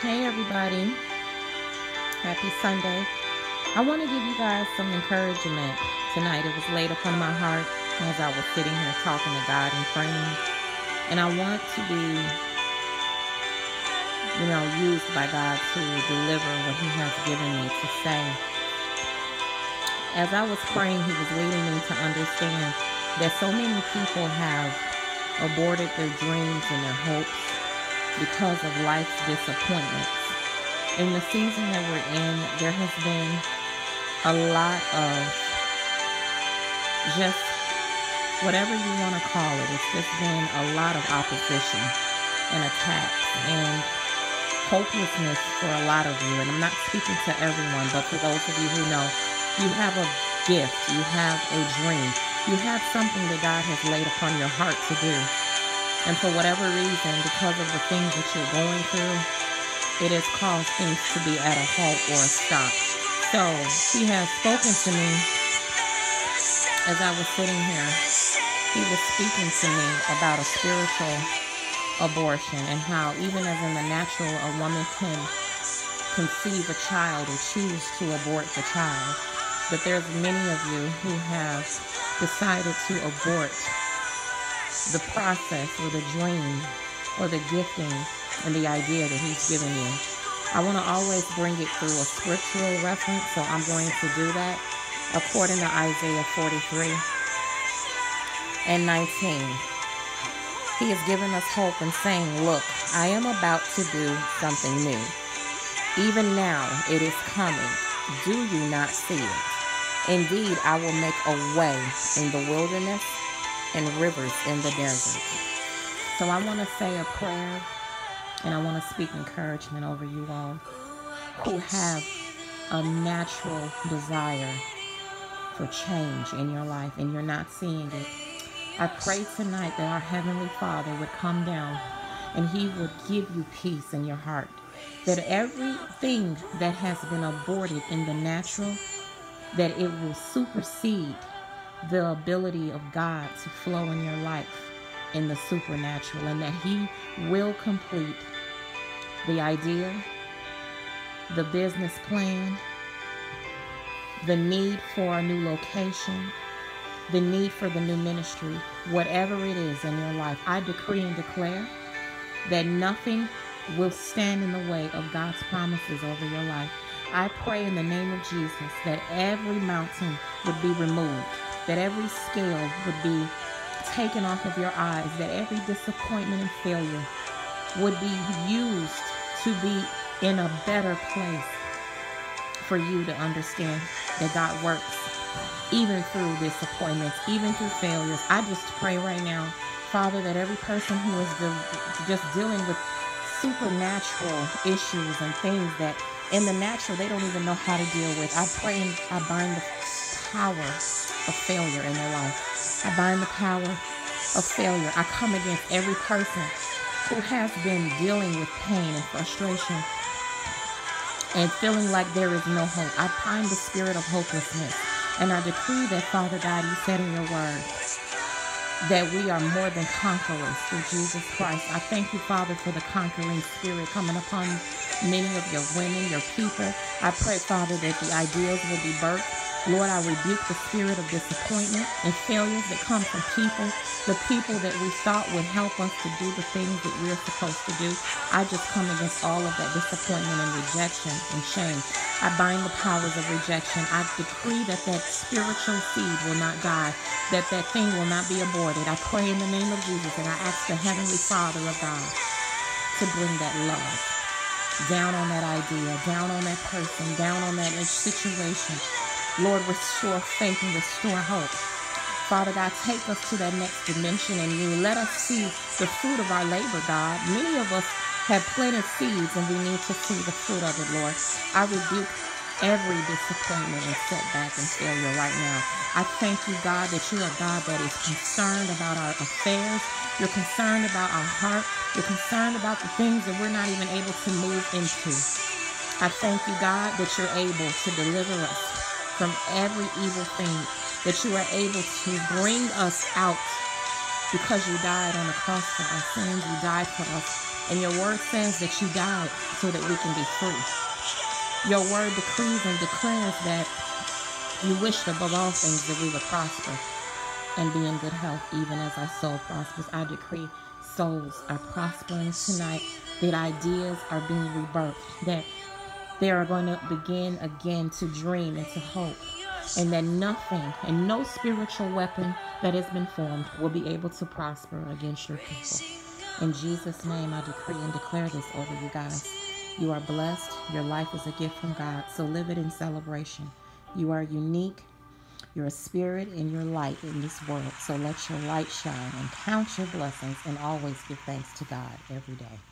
Hey, everybody. Happy Sunday. I want to give you guys some encouragement tonight. It was laid upon my heart as I was sitting here talking to God and praying. And I want to be, you know, used by God to deliver what He has given me to say. As I was praying, He was leading me to understand that so many people have aborted their dreams and their hopes because of life's disappointments. In the season that we're in, there has been a lot of just whatever you want to call it. It's just been a lot of opposition and attacks and hopelessness for a lot of you. And I'm not speaking to everyone, but for those of you who know, you have a gift, you have a dream, you have something that God has laid upon your heart to do. And for whatever reason, because of the things that you're going through, it has caused things to be at a halt or a stop. So he has spoken to me as I was sitting here. He was speaking to me about a spiritual abortion and how even as in the natural, a woman can conceive a child or choose to abort the child. But there's many of you who have decided to abort the process or the dream or the gifting and the idea that he's given you. I want to always bring it through a scriptural reference, so I'm going to do that according to Isaiah 43 and 19. He has given us hope and saying, Look, I am about to do something new. Even now it is coming. Do you not see it? Indeed, I will make a way in the wilderness and rivers in the desert. So I want to say a prayer and I want to speak encouragement over you all who have a natural desire for change in your life and you're not seeing it. I pray tonight that our Heavenly Father would come down and He would give you peace in your heart. That everything that has been aborted in the natural, that it will supersede the ability of God to flow in your life in the supernatural and that He will complete the idea, the business plan, the need for a new location, the need for the new ministry, whatever it is in your life. I decree and declare that nothing will stand in the way of God's promises over your life. I pray in the name of Jesus that every mountain would be removed that every scale would be taken off of your eyes, that every disappointment and failure would be used to be in a better place for you to understand that God works even through disappointments, even through failures. I just pray right now, Father, that every person who is just dealing with supernatural issues and things that in the natural they don't even know how to deal with, I pray and I bind the power of failure in their life. I bind the power of failure. I come against every person who has been dealing with pain and frustration and feeling like there is no hope. I bind the spirit of hopelessness. And I decree that, Father God, you said in your word that we are more than conquerors through Jesus Christ. I thank you, Father, for the conquering spirit coming upon many of your women, your people. I pray, Father, that the ideas will be birthed Lord, I rebuke the spirit of disappointment and failures that come from people, the people that we thought would help us to do the things that we're supposed to do. I just come against all of that disappointment and rejection and shame. I bind the powers of rejection. I decree that that spiritual seed will not die, that that thing will not be aborted. I pray in the name of Jesus and I ask the Heavenly Father of God to bring that love down on that idea, down on that person, down on that situation Lord, restore faith and restore hope. Father God, take us to that next dimension and you let us see the fruit of our labor, God. Many of us have planted seeds and we need to see the fruit of it, Lord. I rebuke every disappointment and setback and failure right now. I thank you, God, that you're a God that is concerned about our affairs. You're concerned about our heart. You're concerned about the things that we're not even able to move into. I thank you, God, that you're able to deliver us from every evil thing, that you are able to bring us out because you died on the cross for our sins. You died for us And your word says that you died so that we can be free. Your word decrees and declares that you wished above all things that we would prosper and be in good health, even as our soul prospers. I decree souls are prospering tonight, that ideas are being rebirthed, that they are going to begin again to dream and to hope, and that nothing and no spiritual weapon that has been formed will be able to prosper against your people. In Jesus' name, I decree and declare this over you guys. You are blessed. Your life is a gift from God, so live it in celebration. You are unique. You're a spirit and you're light in this world. So let your light shine and count your blessings and always give thanks to God every day.